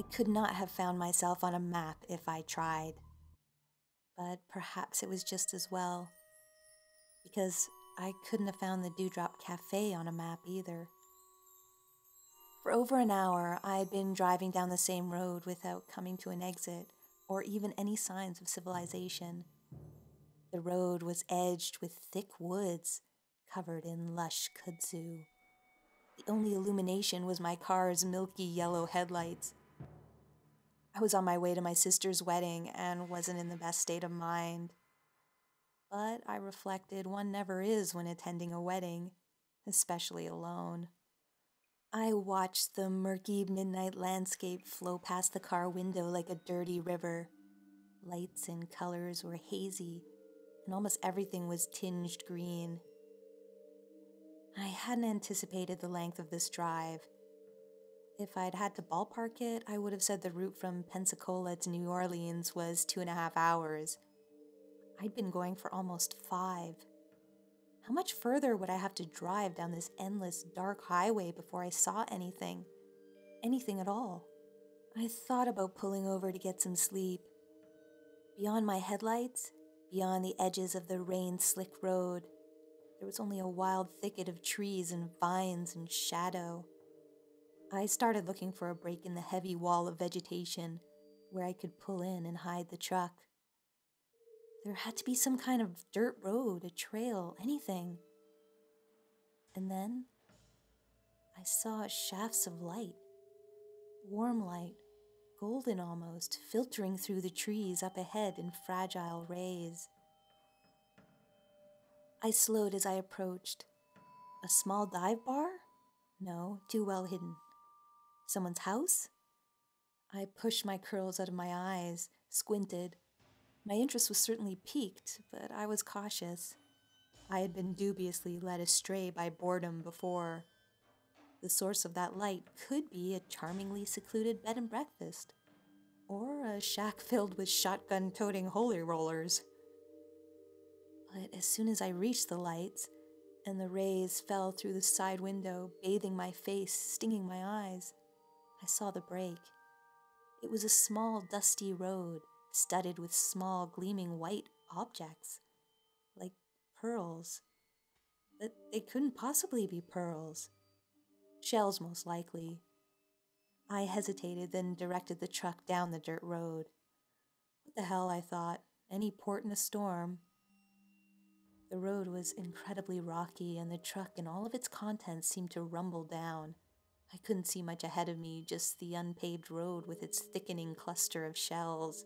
I could not have found myself on a map if I tried. But perhaps it was just as well, because I couldn't have found the Dewdrop Cafe on a map either. For over an hour, I had been driving down the same road without coming to an exit or even any signs of civilization. The road was edged with thick woods covered in lush kudzu. The only illumination was my car's milky yellow headlights. I was on my way to my sister's wedding and wasn't in the best state of mind. But I reflected one never is when attending a wedding, especially alone. I watched the murky midnight landscape flow past the car window like a dirty river. Lights and colors were hazy, and almost everything was tinged green. I hadn't anticipated the length of this drive. If I'd had to ballpark it, I would have said the route from Pensacola to New Orleans was two and a half hours. I'd been going for almost five. How much further would I have to drive down this endless dark highway before I saw anything? Anything at all? I thought about pulling over to get some sleep. Beyond my headlights, beyond the edges of the rain slick road, there was only a wild thicket of trees and vines and shadow. I started looking for a break in the heavy wall of vegetation where I could pull in and hide the truck. There had to be some kind of dirt road, a trail, anything. And then I saw shafts of light, warm light, golden almost, filtering through the trees up ahead in fragile rays. I slowed as I approached. A small dive bar? No, too well hidden. Someone's house? I pushed my curls out of my eyes, squinted, my interest was certainly piqued, but I was cautious. I had been dubiously led astray by boredom before. The source of that light could be a charmingly secluded bed and breakfast, or a shack filled with shotgun toting holy rollers. But as soon as I reached the lights, and the rays fell through the side window, bathing my face, stinging my eyes, I saw the break. It was a small, dusty road studded with small, gleaming white objects, like pearls. But they couldn't possibly be pearls. Shells, most likely. I hesitated, then directed the truck down the dirt road. What the hell, I thought. Any port in a storm. The road was incredibly rocky, and the truck and all of its contents seemed to rumble down. I couldn't see much ahead of me, just the unpaved road with its thickening cluster of shells.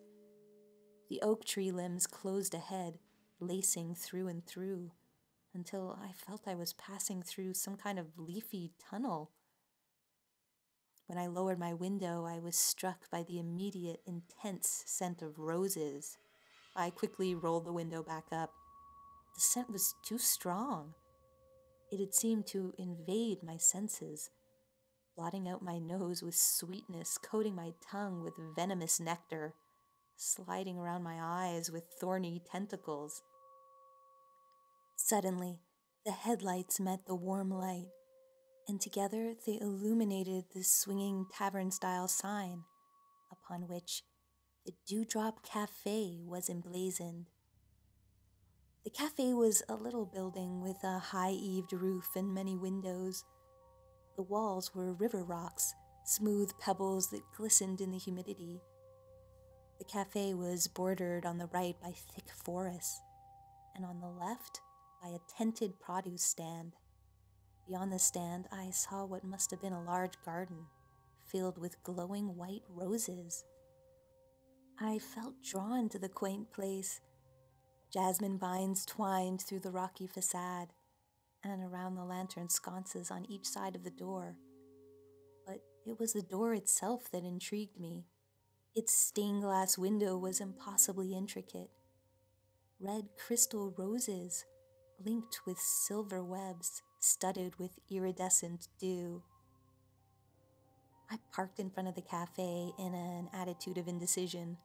The oak tree limbs closed ahead, lacing through and through, until I felt I was passing through some kind of leafy tunnel. When I lowered my window, I was struck by the immediate, intense scent of roses. I quickly rolled the window back up. The scent was too strong. It had seemed to invade my senses, blotting out my nose with sweetness, coating my tongue with venomous nectar sliding around my eyes with thorny tentacles. Suddenly, the headlights met the warm light, and together they illuminated the swinging tavern style sign upon which the Dewdrop Cafe was emblazoned. The cafe was a little building with a high eaved roof and many windows. The walls were river rocks, smooth pebbles that glistened in the humidity. The cafe was bordered on the right by thick forests, and on the left by a tented produce stand. Beyond the stand, I saw what must have been a large garden filled with glowing white roses. I felt drawn to the quaint place. Jasmine vines twined through the rocky facade and around the lantern sconces on each side of the door. But it was the door itself that intrigued me. Its stained glass window was impossibly intricate. Red crystal roses, linked with silver webs, studded with iridescent dew. I parked in front of the cafe in an attitude of indecision.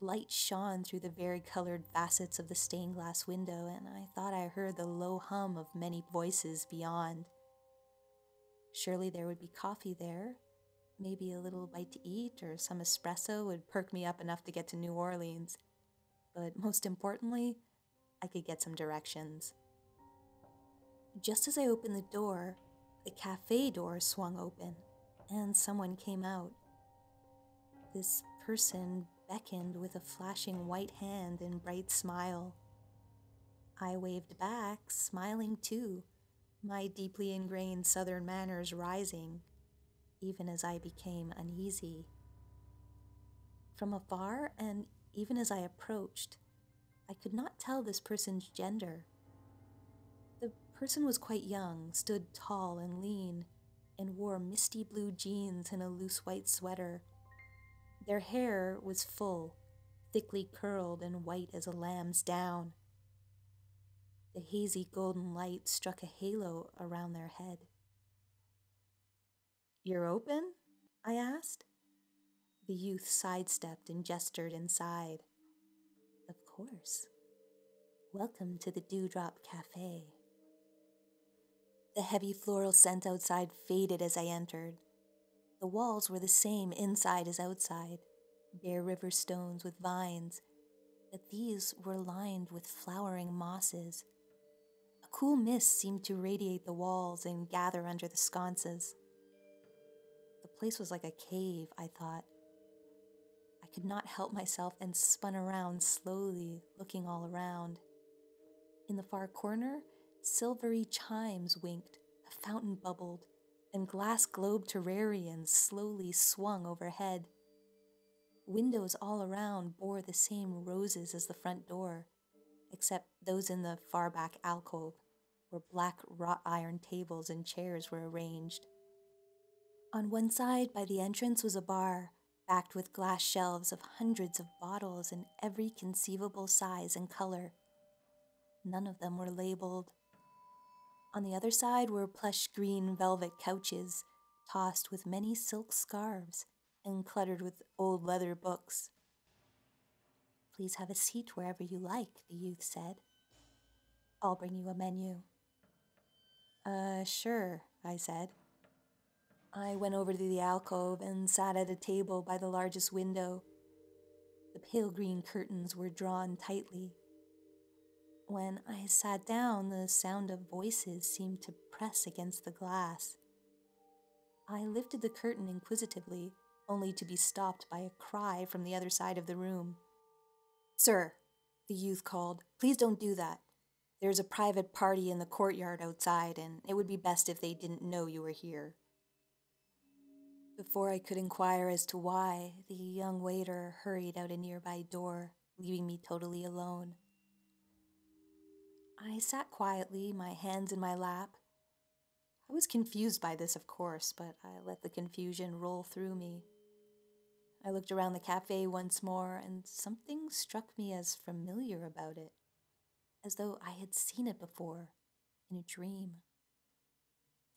Light shone through the varicolored facets of the stained glass window, and I thought I heard the low hum of many voices beyond. Surely there would be coffee there, Maybe a little bite to eat or some espresso would perk me up enough to get to New Orleans. But most importantly, I could get some directions. Just as I opened the door, the cafe door swung open and someone came out. This person beckoned with a flashing white hand and bright smile. I waved back, smiling too, my deeply ingrained southern manners rising, even as I became uneasy. From afar, and even as I approached, I could not tell this person's gender. The person was quite young, stood tall and lean, and wore misty blue jeans and a loose white sweater. Their hair was full, thickly curled and white as a lamb's down. The hazy golden light struck a halo around their head. You're open? I asked. The youth sidestepped and gestured inside. Of course. Welcome to the Dewdrop Cafe. The heavy floral scent outside faded as I entered. The walls were the same inside as outside, bare river stones with vines, but these were lined with flowering mosses. A cool mist seemed to radiate the walls and gather under the sconces. The place was like a cave, I thought. I could not help myself and spun around slowly, looking all around. In the far corner, Silvery chimes winked, a fountain bubbled, and glass globe terrariums slowly swung overhead. Windows all around bore the same roses as the front door, except those in the far back alcove, where black wrought iron tables and chairs were arranged. On one side by the entrance was a bar, backed with glass shelves of hundreds of bottles in every conceivable size and color. None of them were labeled. On the other side were plush green velvet couches, tossed with many silk scarves and cluttered with old leather books. Please have a seat wherever you like, the youth said. I'll bring you a menu. Uh, sure, I said. I went over to the alcove and sat at a table by the largest window. The pale green curtains were drawn tightly when I sat down, the sound of voices seemed to press against the glass. I lifted the curtain inquisitively, only to be stopped by a cry from the other side of the room. Sir, the youth called, please don't do that. There's a private party in the courtyard outside, and it would be best if they didn't know you were here. Before I could inquire as to why, the young waiter hurried out a nearby door, leaving me totally alone. I sat quietly, my hands in my lap. I was confused by this, of course, but I let the confusion roll through me. I looked around the cafe once more, and something struck me as familiar about it, as though I had seen it before, in a dream.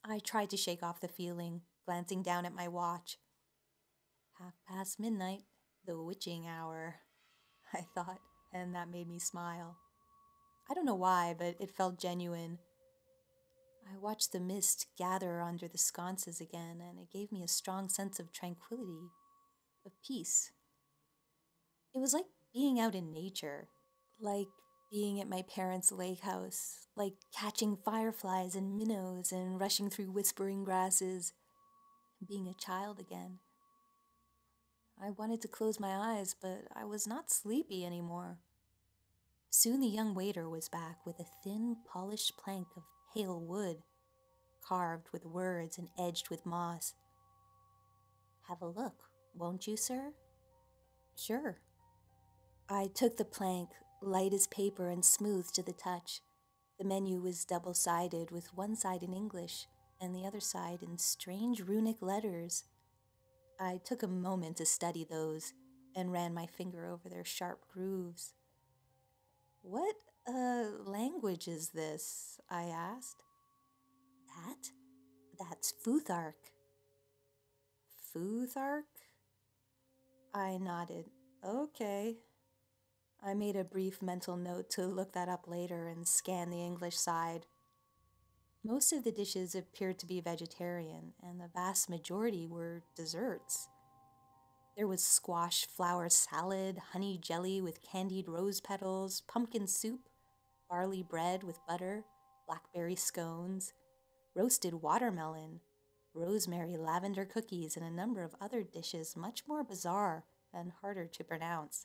I tried to shake off the feeling, glancing down at my watch. Half past midnight, the witching hour, I thought, and that made me smile. I don't know why, but it felt genuine. I watched the mist gather under the sconces again, and it gave me a strong sense of tranquility, of peace. It was like being out in nature, like being at my parents' lake house, like catching fireflies and minnows and rushing through whispering grasses, being a child again. I wanted to close my eyes, but I was not sleepy anymore. Soon the young waiter was back with a thin, polished plank of pale wood, carved with words and edged with moss. Have a look, won't you, sir? Sure. I took the plank, light as paper and smooth to the touch. The menu was double sided, with one side in English and the other side in strange runic letters. I took a moment to study those and ran my finger over their sharp grooves. What uh, language is this? I asked. That? That's Futhark. Futhark? I nodded. Okay. I made a brief mental note to look that up later and scan the English side. Most of the dishes appeared to be vegetarian, and the vast majority were desserts. There was squash flower salad, honey jelly with candied rose petals, pumpkin soup, barley bread with butter, blackberry scones, roasted watermelon, rosemary lavender cookies, and a number of other dishes much more bizarre and harder to pronounce.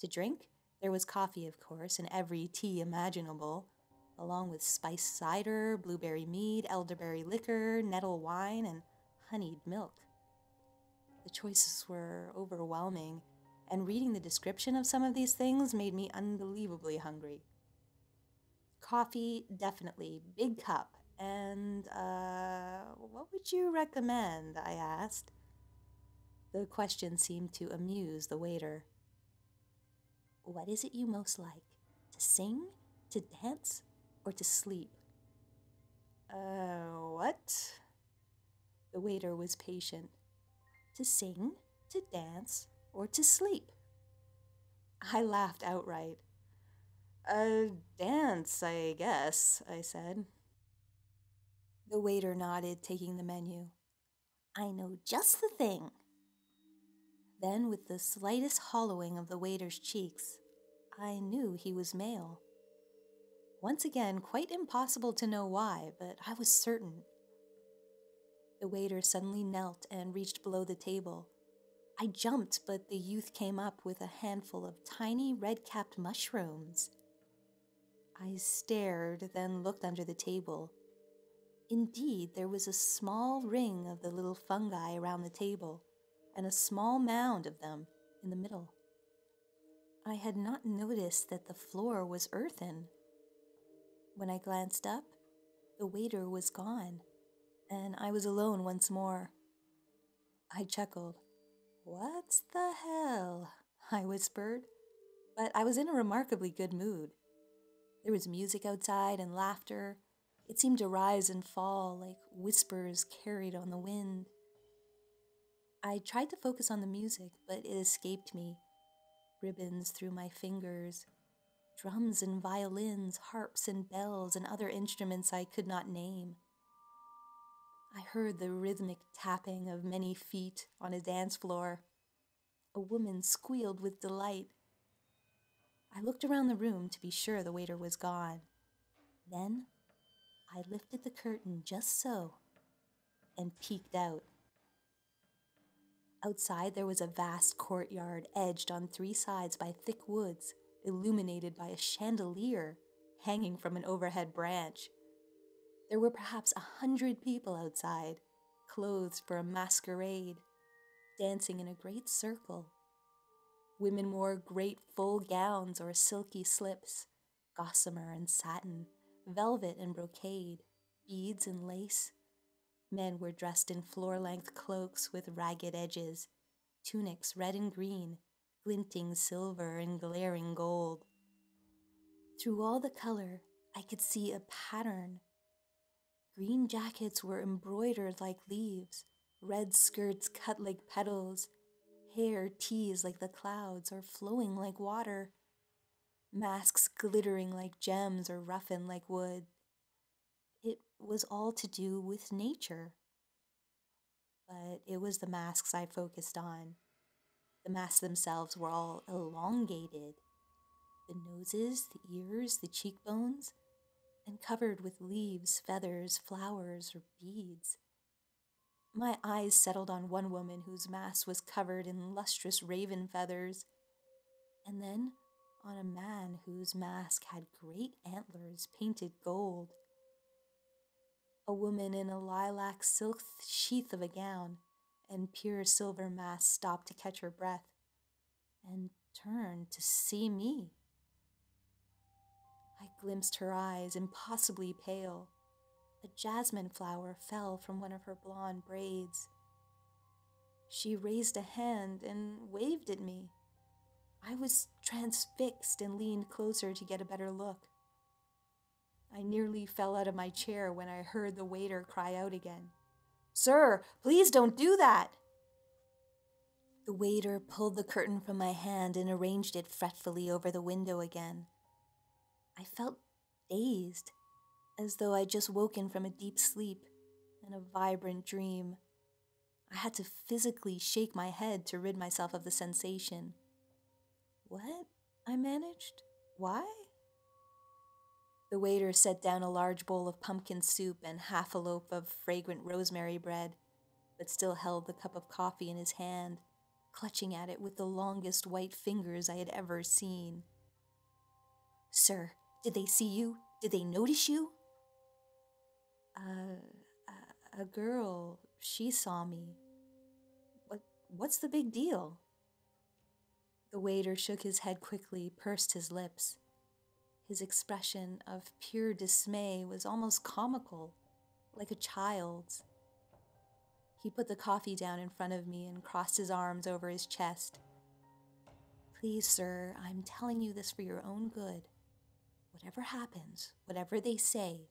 To drink, there was coffee, of course, and every tea imaginable, along with spiced cider, blueberry mead, elderberry liquor, nettle wine, and honeyed milk. The choices were overwhelming, and reading the description of some of these things made me unbelievably hungry. Coffee, definitely, big cup. And, uh, what would you recommend? I asked. The question seemed to amuse the waiter. What is it you most like? To sing, to dance, or to sleep? Uh, what? The waiter was patient. To sing, to dance, or to sleep? I laughed outright. A dance, I guess, I said. The waiter nodded, taking the menu. I know just the thing. Then, with the slightest hollowing of the waiter's cheeks, I knew he was male. Once again, quite impossible to know why, but I was certain. The waiter suddenly knelt and reached below the table. I jumped, but the youth came up with a handful of tiny red capped mushrooms. I stared, then looked under the table. Indeed, there was a small ring of the little fungi around the table, and a small mound of them in the middle. I had not noticed that the floor was earthen. When I glanced up, the waiter was gone, and I was alone once more. I chuckled. What's the hell? I whispered, but I was in a remarkably good mood. There was music outside and laughter. It seemed to rise and fall like whispers carried on the wind. I tried to focus on the music, but it escaped me. Ribbons through my fingers, drums and violins, harps and bells, and other instruments I could not name. I heard the rhythmic tapping of many feet on a dance floor. A woman squealed with delight. I looked around the room to be sure the waiter was gone. Then I lifted the curtain just so and peeked out. Outside, there was a vast courtyard edged on three sides by thick woods, illuminated by a chandelier hanging from an overhead branch. There were perhaps a hundred people outside, clothed for a masquerade, dancing in a great circle Women wore great full gowns or silky slips, gossamer and satin, velvet and brocade, beads and lace. Men were dressed in floor length cloaks with ragged edges, tunics red and green, glinting silver and glaring gold. Through all the color, I could see a pattern. Green jackets were embroidered like leaves, red skirts cut like petals, hair teased like the clouds or flowing like water, masks glittering like gems or roughened like wood. It was all to do with nature. But it was the masks I focused on. The masks themselves were all elongated the noses, the ears, the cheekbones, and covered with leaves, feathers, flowers, or beads. My eyes settled on one woman whose mask was covered in lustrous raven feathers, and then on a man whose mask had great antlers painted gold. A woman in a lilac silk sheath of a gown and pure silver mask stopped to catch her breath and turned to see me. I glimpsed her eyes, impossibly pale a jasmine flower fell from one of her blonde braids. She raised a hand and waved at me. I was transfixed and leaned closer to get a better look. I nearly fell out of my chair when I heard the waiter cry out again. Sir, please don't do that! The waiter pulled the curtain from my hand and arranged it fretfully over the window again. I felt dazed as though I'd just woken from a deep sleep and a vibrant dream. I had to physically shake my head to rid myself of the sensation. What? I managed. Why? The waiter set down a large bowl of pumpkin soup and half a loaf of fragrant rosemary bread, but still held the cup of coffee in his hand, clutching at it with the longest white fingers I had ever seen. Sir, did they see you? Did they notice you? Uh, a, a girl. She saw me. What, what's the big deal? The waiter shook his head quickly, pursed his lips. His expression of pure dismay was almost comical, like a child's. He put the coffee down in front of me and crossed his arms over his chest. Please, sir, I'm telling you this for your own good. Whatever happens, whatever they say,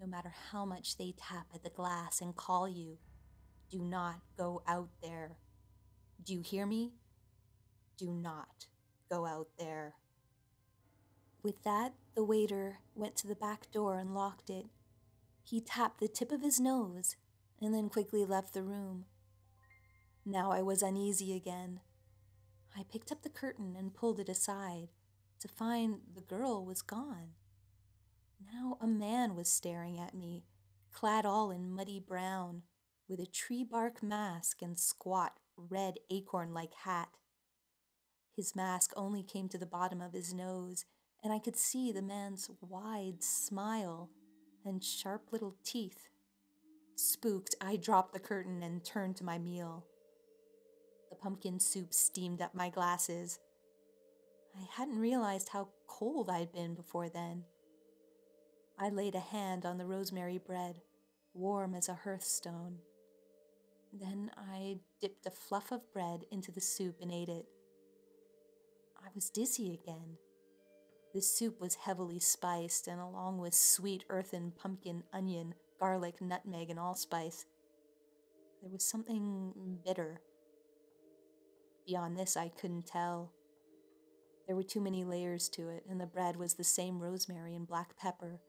no matter how much they tap at the glass and call you, do not go out there. Do you hear me? Do not go out there. With that, the waiter went to the back door and locked it. He tapped the tip of his nose and then quickly left the room. Now I was uneasy again. I picked up the curtain and pulled it aside to find the girl was gone. Now a man was staring at me, clad all in muddy brown, with a tree bark mask and squat red acorn like hat. His mask only came to the bottom of his nose and I could see the man's wide smile and sharp little teeth. Spooked, I dropped the curtain and turned to my meal. The pumpkin soup steamed up my glasses. I hadn't realized how cold I'd been before then. I laid a hand on the rosemary bread, warm as a hearthstone. Then I dipped a fluff of bread into the soup and ate it. I was dizzy again. The soup was heavily spiced, and along with sweet earthen pumpkin, onion, garlic, nutmeg, and allspice, there was something bitter. Beyond this, I couldn't tell. There were too many layers to it, and the bread was the same rosemary and black pepper,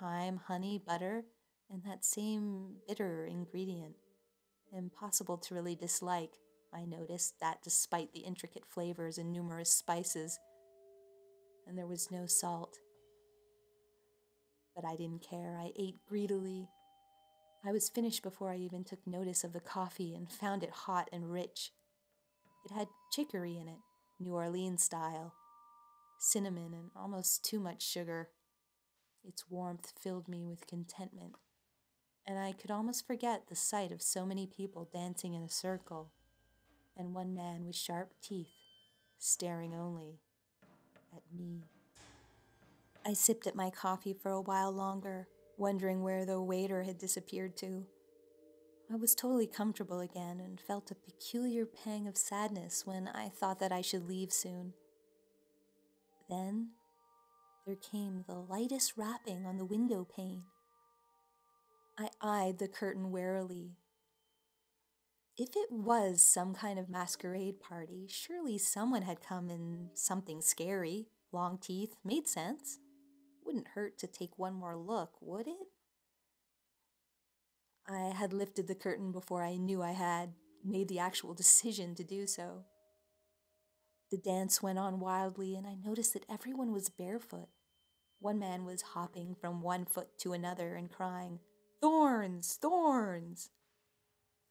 thyme, honey, butter, and that same bitter ingredient. Impossible to really dislike, I noticed that despite the intricate flavors and numerous spices, and there was no salt. But I didn't care. I ate greedily. I was finished before I even took notice of the coffee and found it hot and rich. It had chicory in it, New Orleans style, cinnamon, and almost too much sugar. Its warmth filled me with contentment, and I could almost forget the sight of so many people dancing in a circle, and one man with sharp teeth, staring only at me. I sipped at my coffee for a while longer, wondering where the waiter had disappeared to. I was totally comfortable again and felt a peculiar pang of sadness when I thought that I should leave soon. Then there came the lightest rapping on the window pane. I eyed the curtain warily. If it was some kind of masquerade party, surely someone had come in something scary. Long teeth made sense. Wouldn't hurt to take one more look, would it? I had lifted the curtain before I knew I had made the actual decision to do so. The dance went on wildly, and I noticed that everyone was barefoot. One man was hopping from one foot to another and crying, Thorns! Thorns!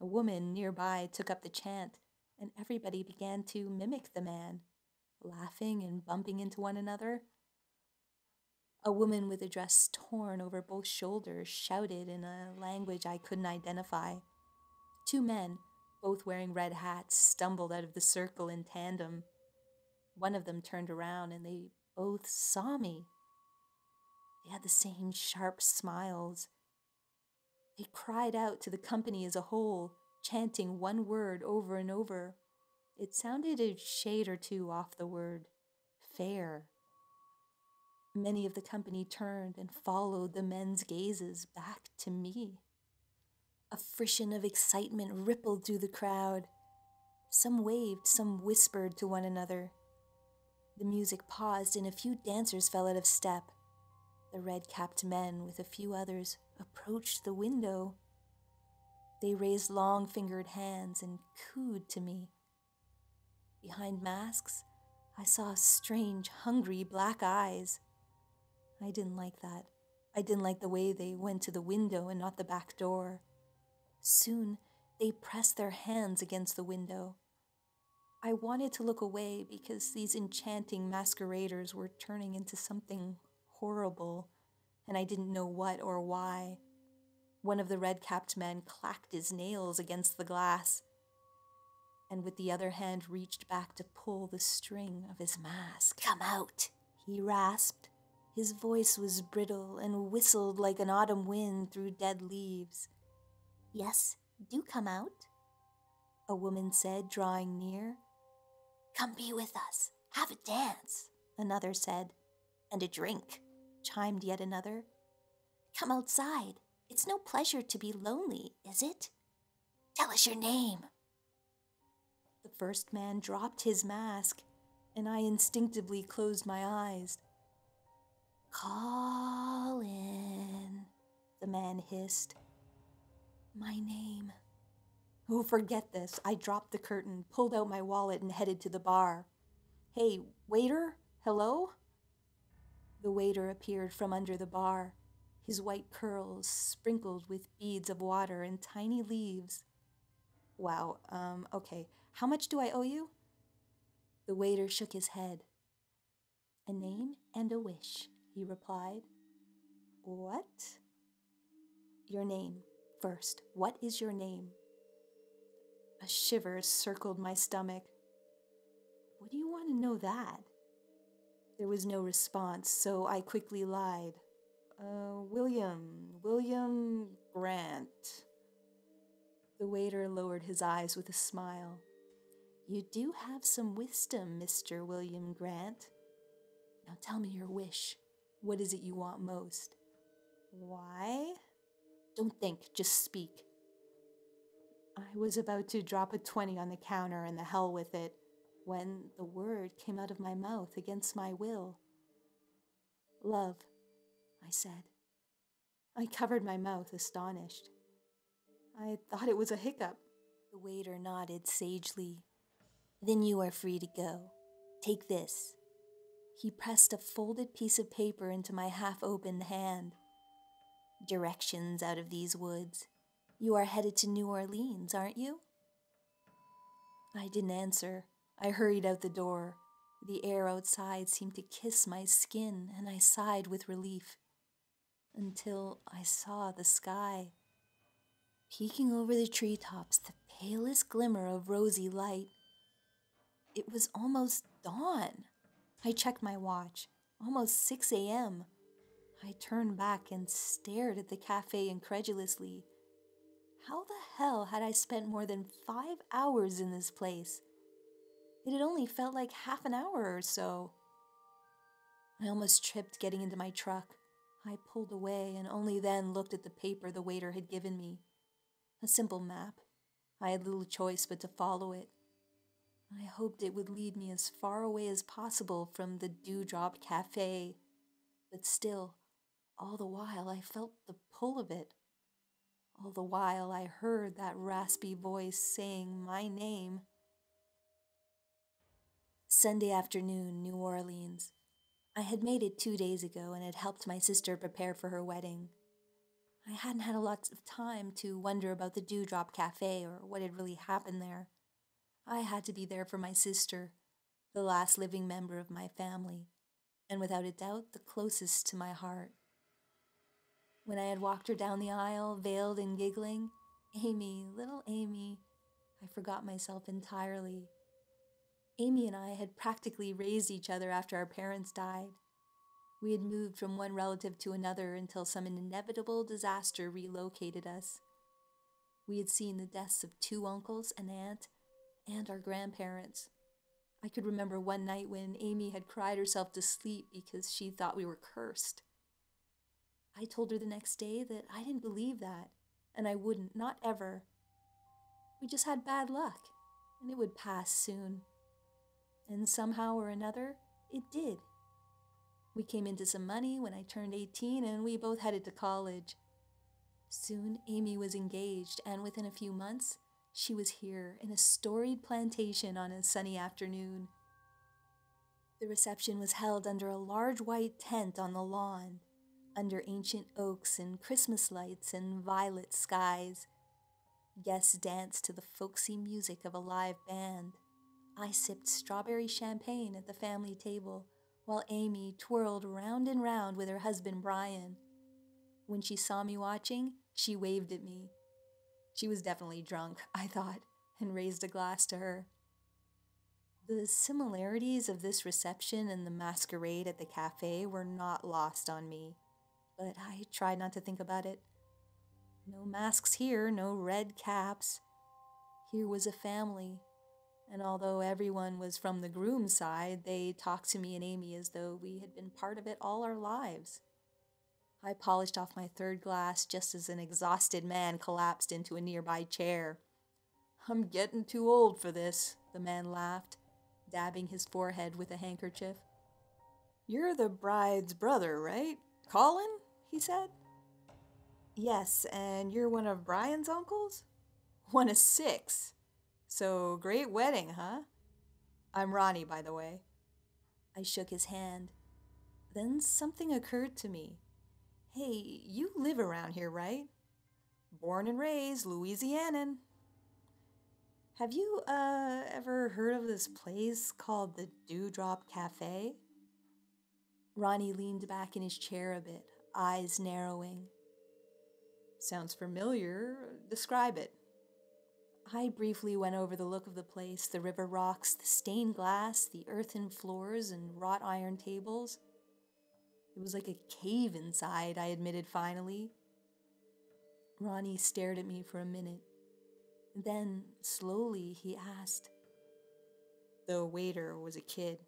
A woman nearby took up the chant, and everybody began to mimic the man, laughing and bumping into one another. A woman with a dress torn over both shoulders shouted in a language I couldn't identify. Two men, both wearing red hats, stumbled out of the circle in tandem. One of them turned around and they both saw me. They had the same sharp smiles they cried out to the company as a whole, chanting one word over and over. It sounded a shade or two off the word fair. Many of the company turned and followed the men's gazes back to me. A frisson of excitement rippled through the crowd. Some waved, some whispered to one another. The music paused, and a few dancers fell out of step. The red capped men, with a few others, approached the window. They raised long fingered hands and cooed to me. Behind masks, I saw strange, hungry black eyes. I didn't like that. I didn't like the way they went to the window and not the back door. Soon, they pressed their hands against the window. I wanted to look away because these enchanting masqueraders were turning into something horrible, and I didn't know what or why. One of the red capped men clacked his nails against the glass, and with the other hand reached back to pull the string of his mask. Come out, he rasped. His voice was brittle and whistled like an autumn wind through dead leaves. Yes, do come out, a woman said, drawing near. Come be with us, have a dance, another said. And a drink, chimed yet another. Come outside, it's no pleasure to be lonely, is it? Tell us your name. The first man dropped his mask, and I instinctively closed my eyes. Colin, the man hissed. My name. Oh, forget this. I dropped the curtain, pulled out my wallet, and headed to the bar. Hey, waiter? Hello? The waiter appeared from under the bar his white curls sprinkled with beads of water and tiny leaves. Wow, um, okay. How much do I owe you? The waiter shook his head. A name and a wish, he replied. What? Your name, first. What is your name? A shiver circled my stomach. What do you want to know that? There was no response, so I quickly lied. Uh, William, William Grant. The waiter lowered his eyes with a smile. You do have some wisdom, Mr. William Grant. Now tell me your wish. What is it you want most? Why? Don't think, just speak. I was about to drop a 20 on the counter and the hell with it when the word came out of my mouth against my will. Love. I said. I covered my mouth, astonished. I thought it was a hiccup. The waiter nodded sagely. Then you are free to go. Take this. He pressed a folded piece of paper into my half opened hand. Directions out of these woods. You are headed to New Orleans, aren't you? I didn't answer. I hurried out the door. The air outside seemed to kiss my skin, and I sighed with relief until I saw the sky. Peeking over the treetops, the palest glimmer of rosy light. It was almost dawn. I checked my watch. Almost 6 a.m. I turned back and stared at the cafe incredulously. How the hell had I spent more than five hours in this place? It had only felt like half an hour or so. I almost tripped getting into my truck. I pulled away and only then looked at the paper the waiter had given me. A simple map. I had little choice but to follow it. I hoped it would lead me as far away as possible from the Dewdrop Cafe, but still, all the while I felt the pull of it. All the while I heard that raspy voice saying my name. Sunday afternoon, New Orleans. I had made it two days ago and had helped my sister prepare for her wedding. I hadn't had a lot of time to wonder about the Dewdrop Cafe or what had really happened there. I had to be there for my sister, the last living member of my family, and without a doubt the closest to my heart. When I had walked her down the aisle, veiled and giggling, Amy, little Amy, I forgot myself entirely Amy and I had practically raised each other after our parents died. We had moved from one relative to another until some inevitable disaster relocated us. We had seen the deaths of two uncles, an aunt, and our grandparents. I could remember one night when Amy had cried herself to sleep because she thought we were cursed. I told her the next day that I didn't believe that, and I wouldn't, not ever. We just had bad luck, and it would pass soon. And somehow or another, it did. We came into some money when I turned 18 and we both headed to college. Soon, Amy was engaged, and within a few months, she was here in a storied plantation on a sunny afternoon. The reception was held under a large white tent on the lawn, under ancient oaks and Christmas lights and violet skies. Guests danced to the folksy music of a live band. I sipped strawberry champagne at the family table, while Amy twirled round and round with her husband Brian. When she saw me watching, she waved at me. She was definitely drunk, I thought, and raised a glass to her. The similarities of this reception and the masquerade at the cafe were not lost on me, but I tried not to think about it. No masks here, no red caps. Here was a family, and although everyone was from the groom's side, they talked to me and Amy as though we had been part of it all our lives. I polished off my third glass just as an exhausted man collapsed into a nearby chair. I'm getting too old for this, the man laughed, dabbing his forehead with a handkerchief. You're the bride's brother, right? Colin? He said. Yes, and you're one of Brian's uncles? One of six. So, great wedding, huh? I'm Ronnie, by the way. I shook his hand. Then something occurred to me. Hey, you live around here, right? Born and raised Louisianan. Have you uh ever heard of this place called the Dewdrop Cafe? Ronnie leaned back in his chair a bit, eyes narrowing. Sounds familiar. Describe it. I briefly went over the look of the place the river rocks, the stained glass, the earthen floors, and wrought iron tables. It was like a cave inside, I admitted finally. Ronnie stared at me for a minute. Then, slowly, he asked. The waiter was a kid.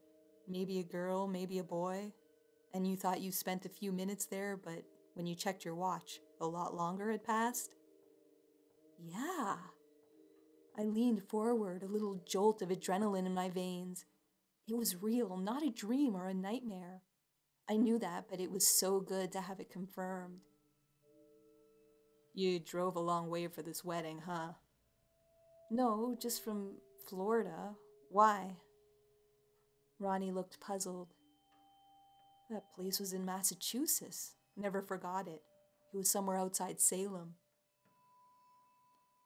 Maybe a girl, maybe a boy. And you thought you spent a few minutes there, but when you checked your watch, a lot longer had passed? Yeah. I leaned forward, a little jolt of adrenaline in my veins. It was real, not a dream or a nightmare. I knew that, but it was so good to have it confirmed. You drove a long way for this wedding, huh? No, just from Florida. Why? Ronnie looked puzzled. That place was in Massachusetts. Never forgot it. It was somewhere outside Salem.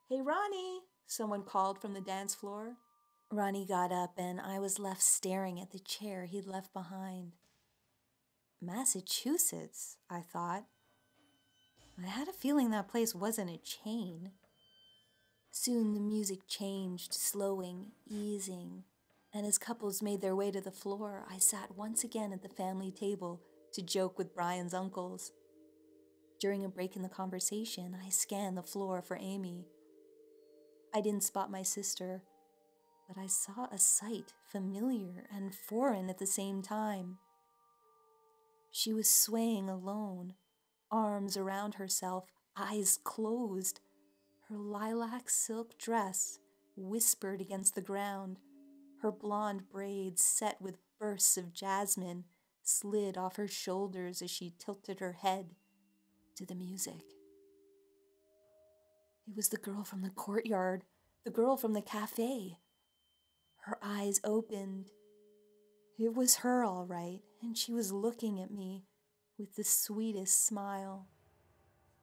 Hey, Ronnie, someone called from the dance floor. Ronnie got up, and I was left staring at the chair he'd left behind. Massachusetts, I thought. I had a feeling that place wasn't a chain. Soon the music changed, slowing, easing, and as couples made their way to the floor, I sat once again at the family table to joke with Brian's uncles. During a break in the conversation, I scanned the floor for Amy. I didn't spot my sister, but I saw a sight familiar and foreign at the same time. She was swaying alone, arms around herself, eyes closed. Her lilac silk dress whispered against the ground. Her blonde braids, set with bursts of jasmine, slid off her shoulders as she tilted her head to the music. It was the girl from the courtyard, the girl from the cafe. Her eyes opened it was her, all right, and she was looking at me with the sweetest smile.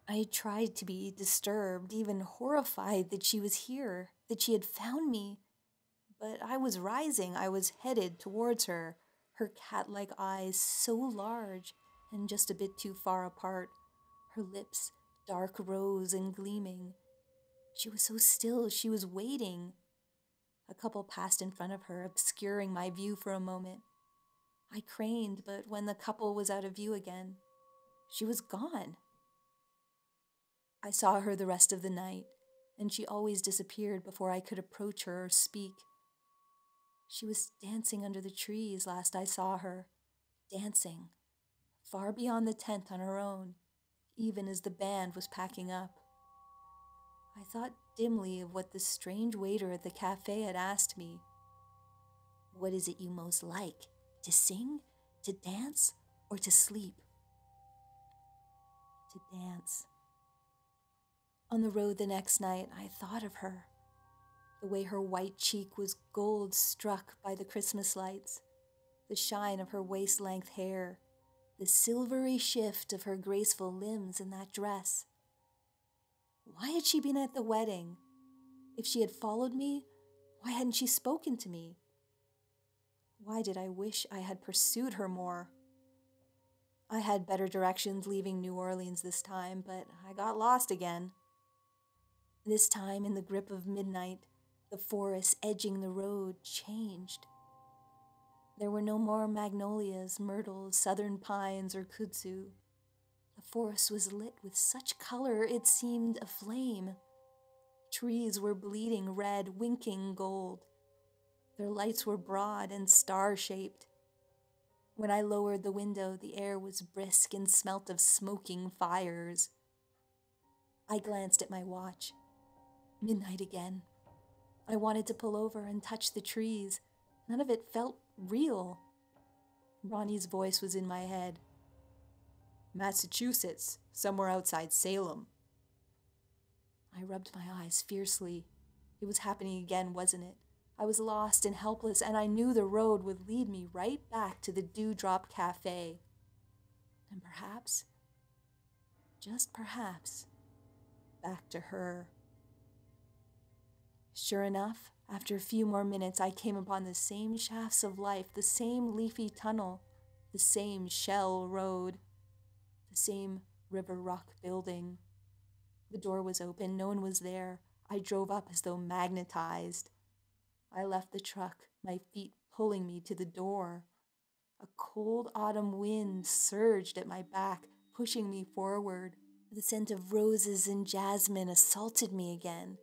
I tried to be disturbed, even horrified that she was here, that she had found me. But I was rising, I was headed towards her, her cat like eyes so large and just a bit too far apart, her lips dark rose and gleaming. She was so still, she was waiting. A couple passed in front of her, obscuring my view for a moment. I craned, but when the couple was out of view again, she was gone. I saw her the rest of the night, and she always disappeared before I could approach her or speak. She was dancing under the trees last I saw her, dancing, far beyond the tent on her own, even as the band was packing up. I thought dimly of what the strange waiter at the cafe had asked me. What is it you most like? To sing? To dance? or to sleep, to dance. On the road the next night, I thought of her. The way her white cheek was gold struck by the Christmas lights, the shine of her waist length hair, the silvery shift of her graceful limbs in that dress. Why had she been at the wedding? If she had followed me, why hadn't she spoken to me? Why did I wish I had pursued her more? I had better directions leaving New Orleans this time, but I got lost again. This time, in the grip of midnight, the forest edging the road changed. There were no more magnolias, myrtles, southern pines, or kudzu. The forest was lit with such color it seemed aflame. Trees were bleeding red, winking gold. Their lights were broad and star shaped. When I lowered the window, the air was brisk and smelt of smoking fires. I glanced at my watch. Midnight again. I wanted to pull over and touch the trees. None of it felt real. Ronnie's voice was in my head. Massachusetts, somewhere outside Salem. I rubbed my eyes fiercely. It was happening again, wasn't it? I was lost and helpless, and I knew the road would lead me right back to the Dewdrop Cafe. And perhaps, just perhaps, back to her. Sure enough, after a few more minutes, I came upon the same shafts of life, the same leafy tunnel, the same shell road, the same river rock building. The door was open, no one was there. I drove up as though magnetized. I left the truck, my feet pulling me to the door. A cold autumn wind surged at my back, pushing me forward. The scent of roses and jasmine assaulted me again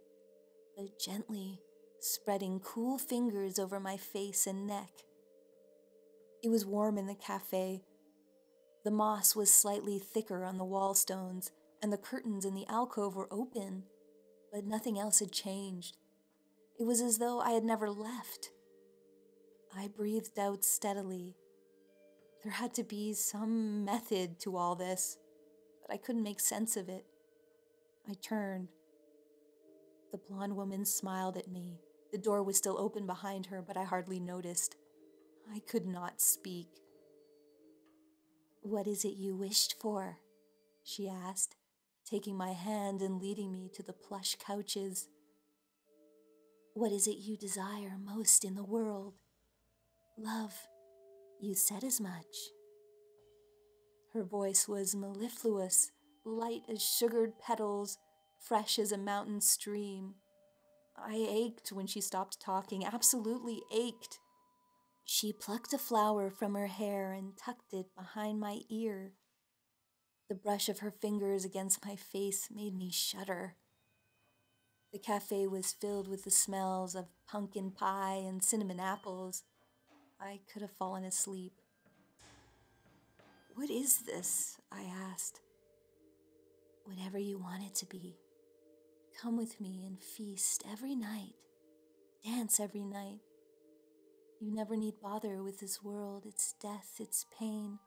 gently spreading cool fingers over my face and neck. It was warm in the cafe. The moss was slightly thicker on the wall stones, and the curtains in the alcove were open, but nothing else had changed. It was as though I had never left. I breathed out steadily. There had to be some method to all this, but I couldn't make sense of it. I turned. The blonde woman smiled at me. The door was still open behind her, but I hardly noticed. I could not speak. What is it you wished for? she asked, taking my hand and leading me to the plush couches. What is it you desire most in the world? Love, you said as much. Her voice was mellifluous, light as sugared petals, fresh as a mountain stream. I ached when she stopped talking, absolutely ached. She plucked a flower from her hair and tucked it behind my ear. The brush of her fingers against my face made me shudder. The cafe was filled with the smells of pumpkin pie and cinnamon apples. I could have fallen asleep. What is this? I asked. Whatever you want it to be. Come with me and feast every night, dance every night. You never need bother with this world, its death, its pain,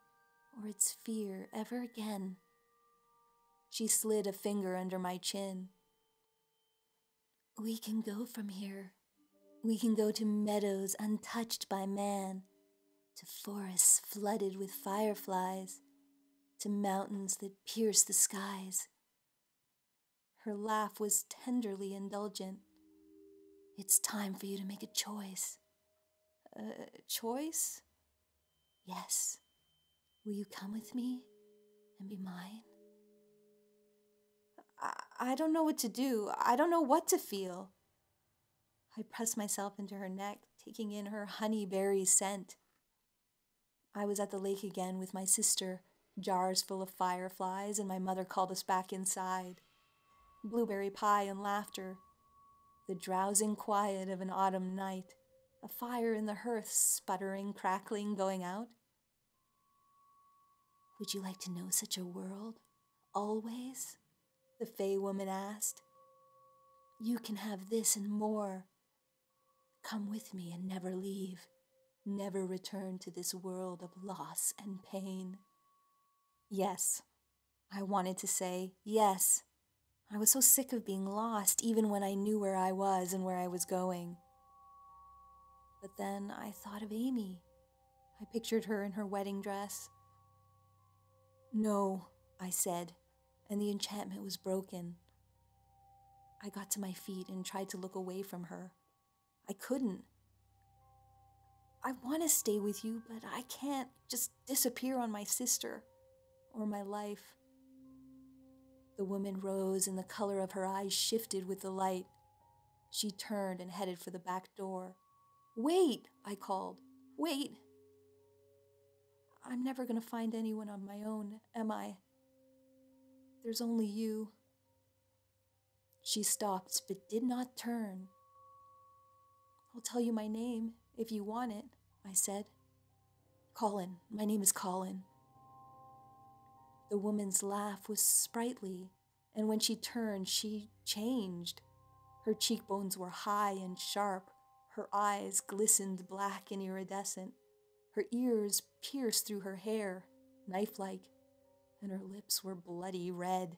or its fear ever again. She slid a finger under my chin. We can go from here. We can go to meadows untouched by man, to forests flooded with fireflies, to mountains that pierce the skies. Her laugh was tenderly indulgent. It's time for you to make a choice. A choice? Yes. Will you come with me and be mine? I, I don't know what to do. I don't know what to feel. I pressed myself into her neck, taking in her honeyberry scent. I was at the lake again with my sister, jars full of fireflies, and my mother called us back inside blueberry pie and laughter, the drowsing quiet of an autumn night, a fire in the hearth sputtering, crackling, going out. Would you like to know such a world? Always? The Fey woman asked. You can have this and more. Come with me and never leave, never return to this world of loss and pain. Yes. I wanted to say yes. I was so sick of being lost, even when I knew where I was and where I was going. But then I thought of Amy. I pictured her in her wedding dress. No, I said, and the enchantment was broken. I got to my feet and tried to look away from her. I couldn't. I want to stay with you, but I can't just disappear on my sister or my life. The woman rose and the color of her eyes shifted with the light. She turned and headed for the back door. Wait, I called. Wait. I'm never going to find anyone on my own, am I? There's only you. She stopped but did not turn. I'll tell you my name if you want it, I said. Colin, my name is Colin. The woman's laugh was sprightly, and when she turned, she changed. Her cheekbones were high and sharp, her eyes glistened black and iridescent, her ears pierced through her hair, knife like, and her lips were bloody red.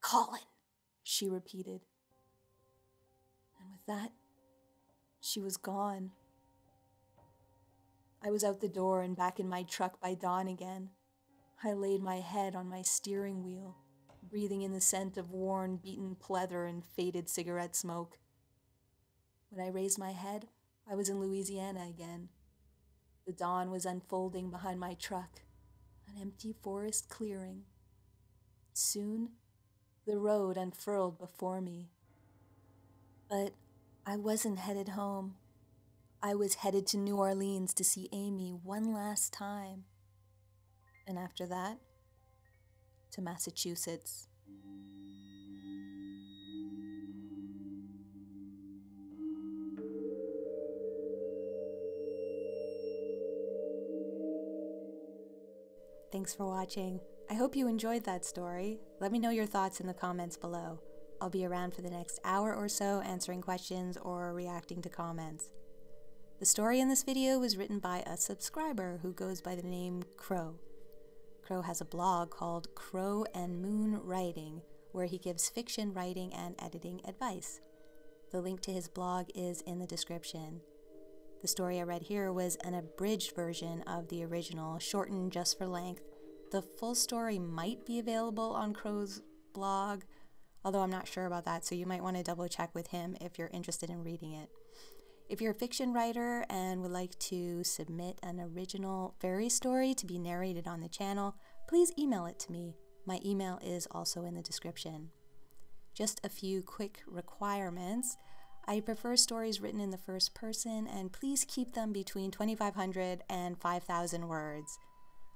Colin, she repeated. And with that, she was gone. I was out the door and back in my truck by dawn again. I laid my head on my steering wheel, breathing in the scent of worn, beaten pleather and faded cigarette smoke. When I raised my head, I was in Louisiana again. The dawn was unfolding behind my truck, an empty forest clearing. Soon, the road unfurled before me. But I wasn't headed home. I was headed to New Orleans to see Amy one last time and after that, to Massachusetts. Thanks for watching. I hope you enjoyed that story. Let me know your thoughts in the comments below. I'll be around for the next hour or so answering questions or reacting to comments. The story in this video was written by a subscriber who goes by the name Crow. Crow has a blog called Crow and Moon Writing, where he gives fiction writing and editing advice. The link to his blog is in the description. The story I read here was an abridged version of the original, shortened just for length. The full story might be available on Crow's blog, although I'm not sure about that, so you might want to double check with him if you're interested in reading it. If you're a fiction writer and would like to submit an original fairy story to be narrated on the channel, please email it to me. My email is also in the description. Just a few quick requirements. I prefer stories written in the first person, and please keep them between 2,500 and 5,000 words.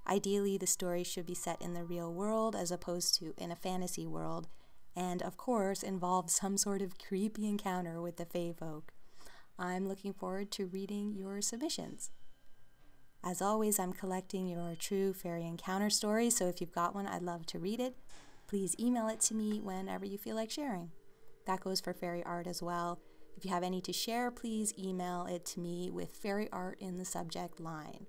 Ideally, the story should be set in the real world as opposed to in a fantasy world, and of course, involve some sort of creepy encounter with the Fae folk. I'm looking forward to reading your submissions. As always, I'm collecting your true fairy encounter stories, so if you've got one, I'd love to read it. Please email it to me whenever you feel like sharing. That goes for fairy art as well. If you have any to share, please email it to me with fairy art in the subject line.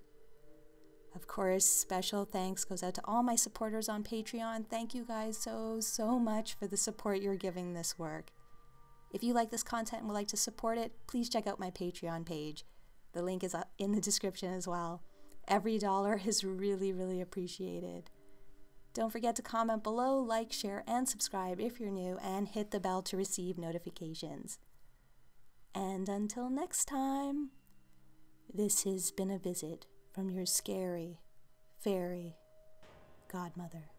Of course, special thanks goes out to all my supporters on Patreon. Thank you guys so, so much for the support you're giving this work. If you like this content and would like to support it, please check out my Patreon page. The link is uh, in the description as well. Every dollar is really, really appreciated. Don't forget to comment below, like, share, and subscribe if you're new, and hit the bell to receive notifications. And until next time, this has been a visit from your scary, fairy godmother.